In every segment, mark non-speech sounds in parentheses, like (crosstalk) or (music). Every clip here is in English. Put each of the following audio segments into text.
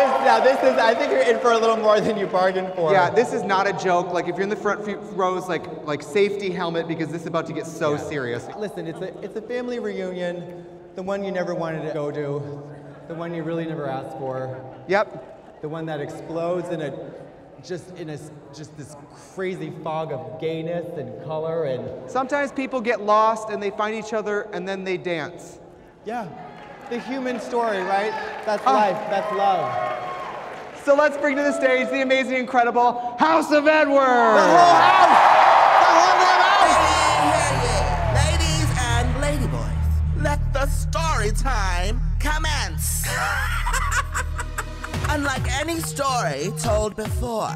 this, now this is, I think you're in for a little more than you bargained for. Yeah, this is not a joke. Like if you're in the front few rows, like like safety helmet because this is about to get so serious. Listen, it's a, it's a family reunion, the one you never wanted to go to, the one you really never asked for, Yep. the one that explodes in a, just in a, just this crazy fog of gayness and color and, Sometimes people get lost and they find each other and then they dance. yeah, the human story, right? That's Ah. life, that's love. So let's bring to the stage the amazing, incredible House of Edward. The whole house! The whole house! Ladies, ladies and ladyboys, let the story time commence. (laughs) Unlike any story told before,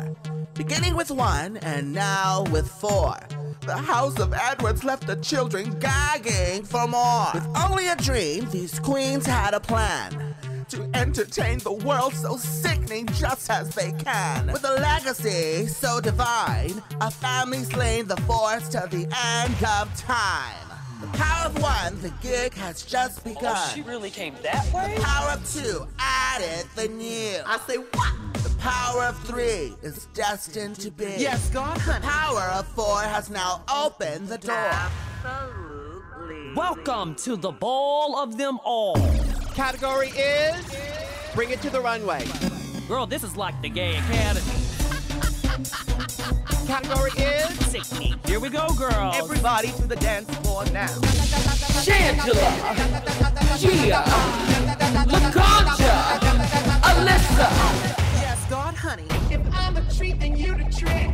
beginning with one and now with four, the House of Edwards left the children gagging for more. With only a dream, these queens had a plan to entertain the world so sickening just as they can. With a legacy so divine, a family slaying the force to the end of time. The power of one, the gig has just oh, begun. Oh, she really came that way? The power of two added the new. I say what? The power of three is destined to be. Yes, God, honey. The power of four has now opened the door. Welcome to the ball of them all. Category is Bring It to the Runway. Girl, this is like the gay academy. Category is Sickening. Here we go, girl. Everybody to the dance floor now. Shangela, Gia, Laganja, Alyssa. Yes, God, honey. If I'm a treat, then you the trick.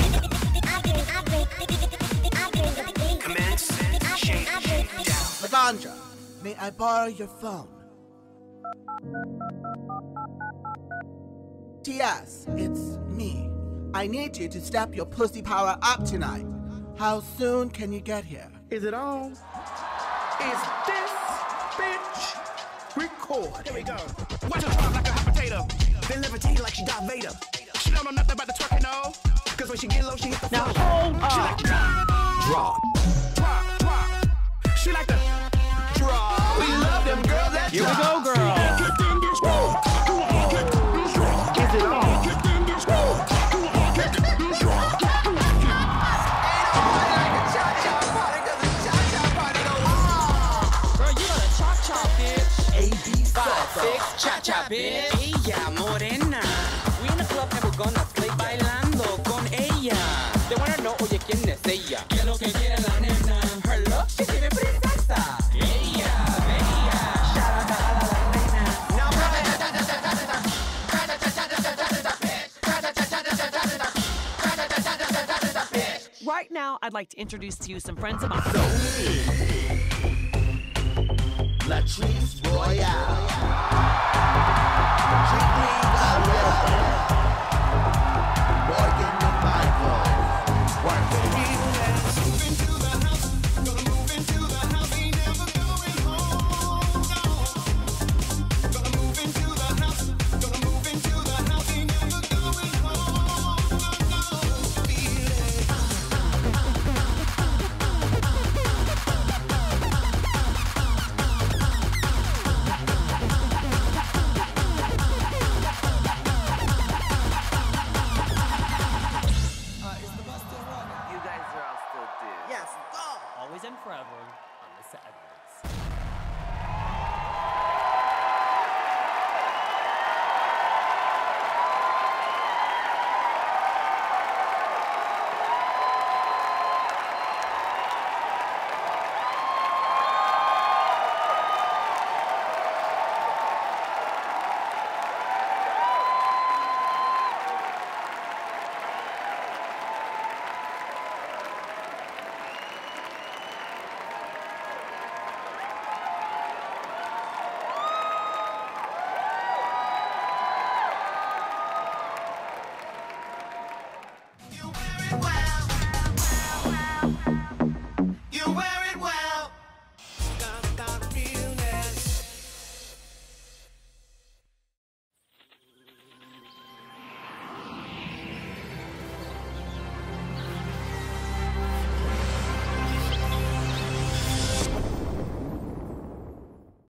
Lavandra, may I borrow your phone? T.S., it's me. I need you to step your pussy power up tonight. How soon can you get here? Is it on? Is this bitch record? Here we go. Watch her drop like a hot potato. Then levitate like she Darth Vader. She don't know nothing about the twerking, no. Cause when she get low, she hit the Now floor. hold She up. like to drop, drop, drop, drop. She like to drop. We love them girls that Here we go, girls. Is it on? Girl, you got a chop chop, bitch. A, B, Five, so, six, cha cha, bitch. Ella, morena. We in the club and we're gonna play bailando con ella. They wanna know, oye, quién es ella. ¿Qué es lo que now, I'd like to introduce to you some friends of mine. Latrice Royale.